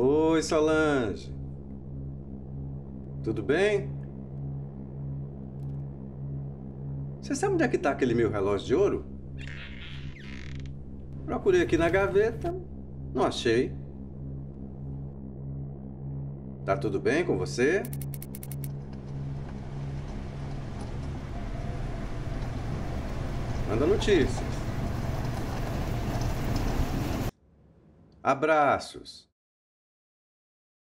Oi, Solange. Tudo bem? Você sabe onde é que está aquele meu relógio de ouro? Procurei aqui na gaveta, não achei. Tá tudo bem com você? Manda notícias. Abraços.